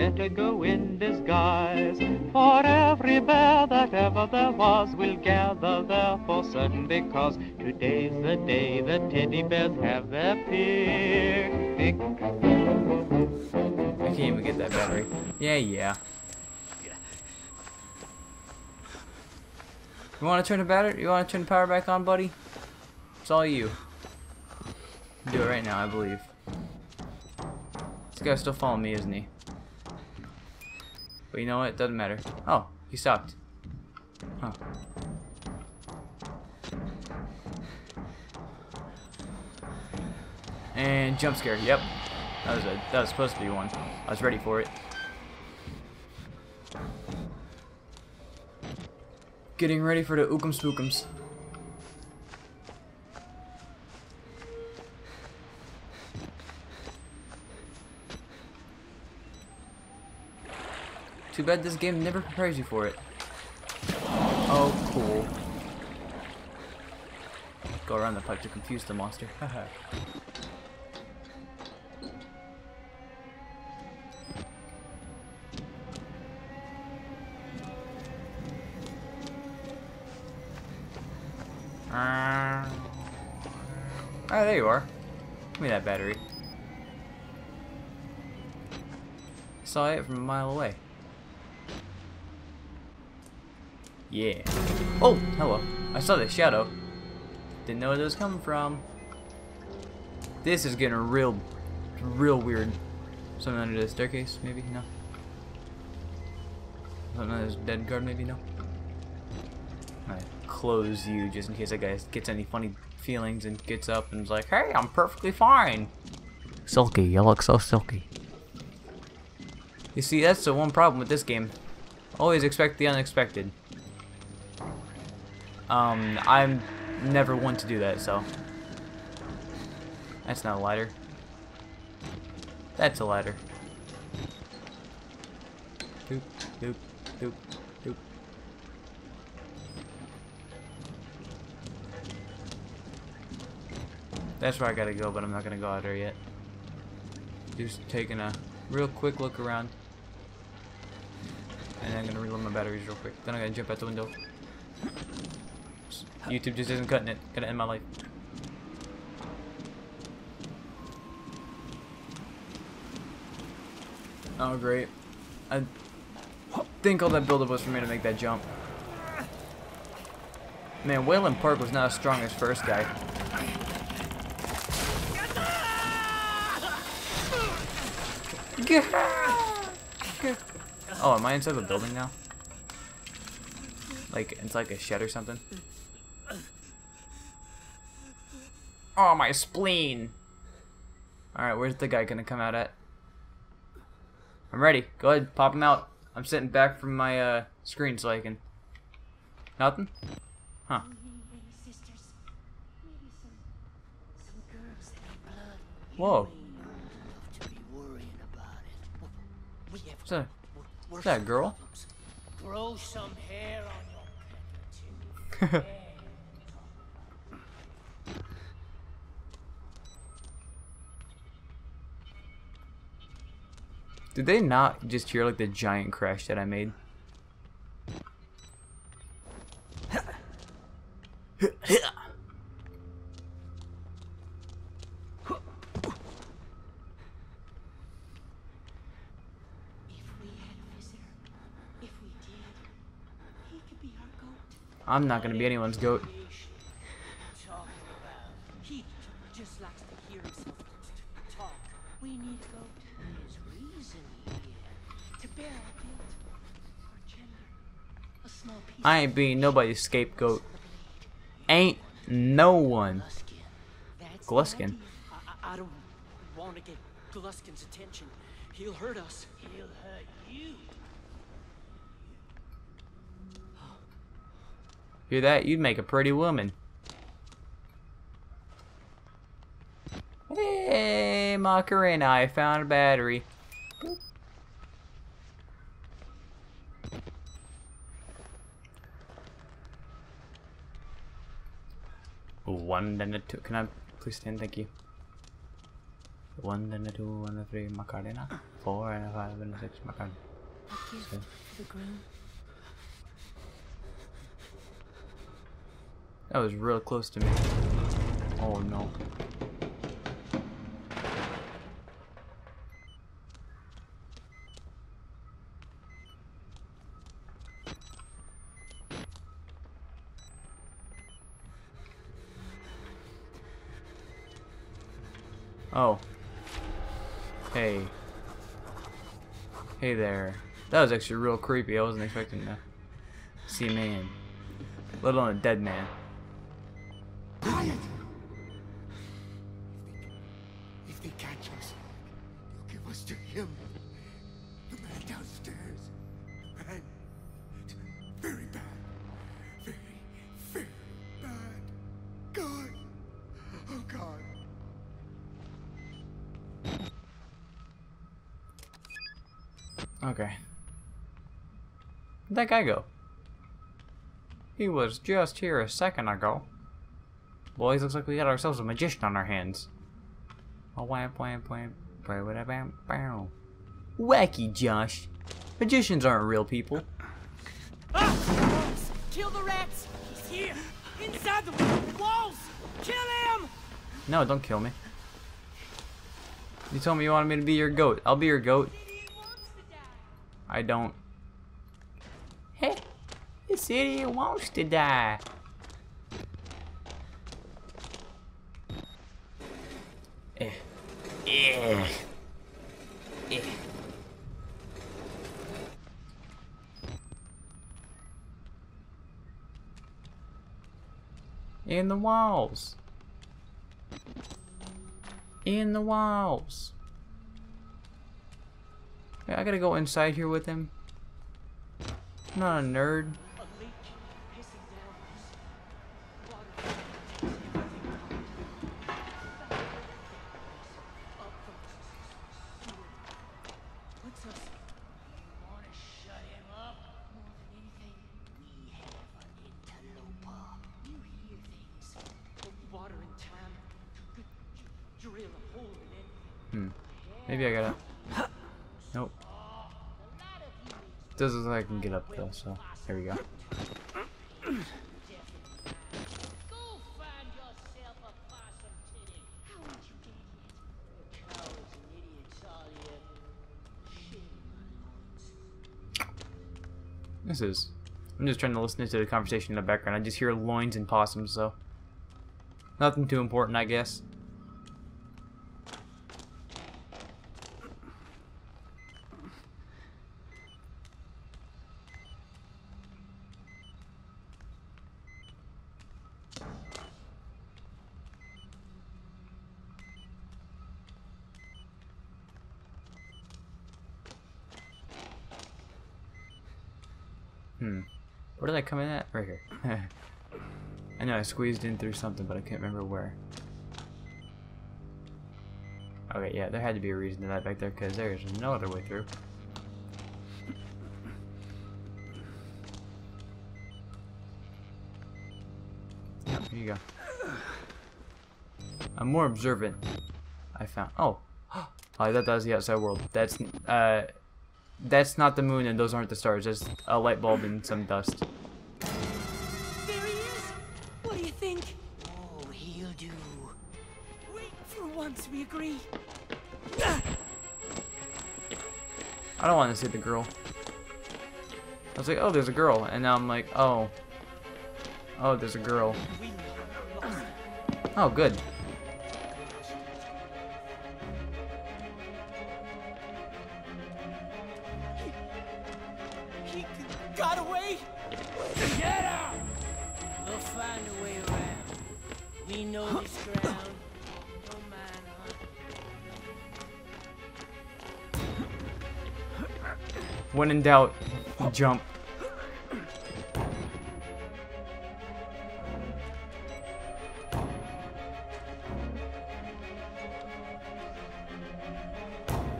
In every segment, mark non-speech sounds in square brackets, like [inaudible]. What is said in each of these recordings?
better go in disguise. For every bear that ever there was will gather there for certain because today's the day the teddy bears have their picnic. I can't even get that battery. Yeah, yeah. You want to turn the battery? You want to turn the power back on, buddy? It's all you. Do it right now, I believe. This guy's still following me, isn't he? But you know what? It doesn't matter. Oh, he stopped. Huh. And jump scare. Yep. That was a that was supposed to be one. I was ready for it. Getting ready for the ookums spookums. Too bad this game never prepares you for it. Oh, cool. Go around the pipe to confuse the monster. [laughs] Ah, there you are. Give me that battery. Saw it from a mile away. Yeah. Oh, hello. I saw the shadow. Didn't know where it was coming from. This is getting real, real weird. Something under the staircase, maybe? No. Something under this dead guard, maybe? No. I close you just in case that guy gets any funny feelings and gets up and is like, hey, I'm perfectly fine. Silky, you look so silky. You see, that's the one problem with this game. Always expect the unexpected. Um, I'm never one to do that, so. That's not a ladder. That's a ladder. Doop, doop, doop, doop. That's where I gotta go, but I'm not gonna go out there yet. Just taking a real quick look around. And I'm gonna reload my batteries real quick. Then I'm gonna jump out the window. YouTube just isn't cutting it. Gonna end my life. Oh great. I think all that buildup was for me to make that jump. Man, Waylon Park was not as strong as first guy. Oh, am I inside the building now? Like, it's like a shed or something? Oh, my spleen! Alright, where's the guy gonna come out at? I'm ready. Go ahead, pop him out. I'm sitting back from my uh, screen so I can... Nothing? Huh. Whoa. What's that? What's that, girl? Grow some hair on your [laughs] Did they not just hear like the giant crash that I made? I'm not gonna be anyone's goat. I ain't being nobody's scapegoat. Ain't no one. Gluskin. That's the Gluskin. idea. I, I, I don't want to get Gluskin's attention. He'll hurt us. He'll hurt you. Hear that? You'd make a pretty woman. Hey, Macarena, I found a battery. One then the two. Can I please stand? Thank you. One then the two and the three, Macarena. four and a five and a six. My God. A gift So- for the groom. That was real close to me. Oh no. Oh. Hey. Hey there. That was actually real creepy. I wasn't expecting to see a man. Let alone a dead man. Okay. Where'd that guy go? He was just here a second ago. Boys, looks like we got ourselves a magician on our hands. Oh, wham, wham, wham, bam, bam, bam. Wacky Josh. Magicians aren't real people. Walls! Kill the rats! He's here! Inside the walls! Kill him! No, don't kill me. You told me you wanted me to be your goat. I'll be your goat. Idiot wants to die. I don't. Hey, this idiot wants to die. Eh. Eh. Eh. In the walls. In the walls. Yeah, I gotta go inside here with him. I'm not a nerd. Hmm. Maybe I gotta. Doesn't look like I can get up though, so here we go. This is. I'm just trying to listen to the conversation in the background. I just hear loins and possums, so. Nothing too important, I guess. Hmm. Where did I come in at? Right here. [laughs] I know I squeezed in through something, but I can't remember where. Okay, yeah, there had to be a reason to that back there, because there's no other way through. Yep, here you go. I'm more observant. I found. Oh, [gasps] oh, I thought that was the outside world. That's uh, that's not the moon, and those aren't the stars. That's a light bulb and some dust. There he is! What do you think? Oh, he'll do. Wait, for once we agree. I don't want to see the girl. I was like, oh, there's a girl, and now I'm like, oh, oh, there's a girl. We know we're lost. Oh, good. We know this ground. When in doubt, jump.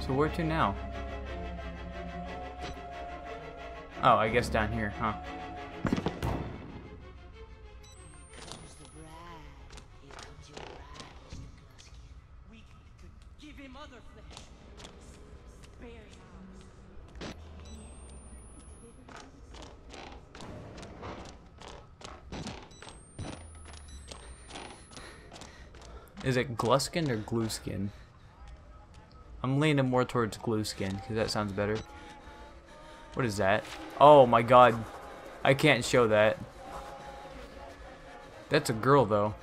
So where to now? Oh, I guess down here, huh? Is it Gluskin or Glueskin? I'm leaning more towards Glueskin because that sounds better. What is that? Oh my god. I can't show that. That's a girl though.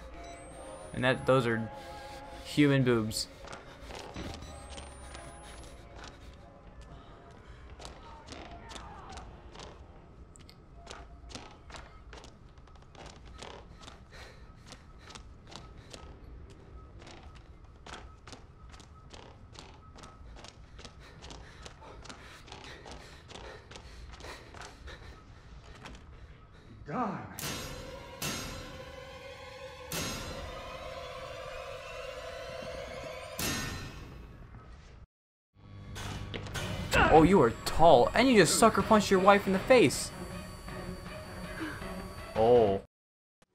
And that those are human boobs. God. Oh, you are tall, and you just sucker punched your wife in the face. Oh.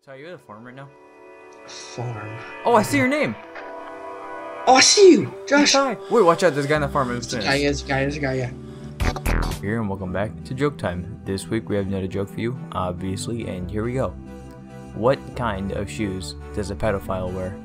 So are you at a farm right now? Farm. Oh, I see your name. Oh, I see you, Josh. Hi. Wait, watch out. There's a guy in the farm. It's Guy, is guy, is guy, yeah. Here and welcome back to Joke Time. This week we have another joke for you, obviously, and here we go. What kind of shoes does a pedophile wear?